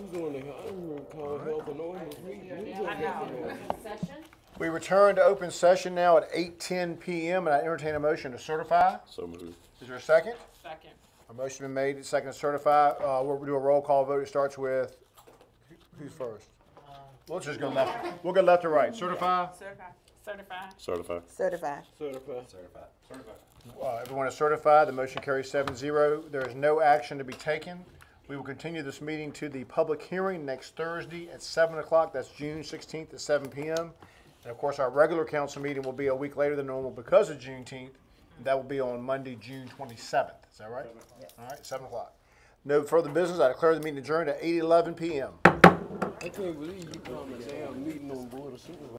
Who's on the, I don't recall health and ordinance meeting. Who's on health and ordinance? Session? We return to open session now at eight ten PM, and I entertain a motion to certify. So moved. Is there a second? Second. A motion been made, second to certify. Uh, we'll do a roll call vote. It starts with, who's first? We'll just go left, we'll go left to right. Certify? Certified. Certified. Certified. Certified. Certified. Uh, everyone is certified. The motion carries seven zero. There is no action to be taken. We will continue this meeting to the public hearing next Thursday at seven o'clock. That's June sixteenth at seven PM. And of course, our regular council meeting will be a week later than normal because of Juneteenth. That will be on Monday, June twenty-seventh. Is that right? Yes. All right, seven o'clock. No further business. I declare the meeting adjourned at eight eleven PM. I can't believe you promised to have a meeting on board of supervisors.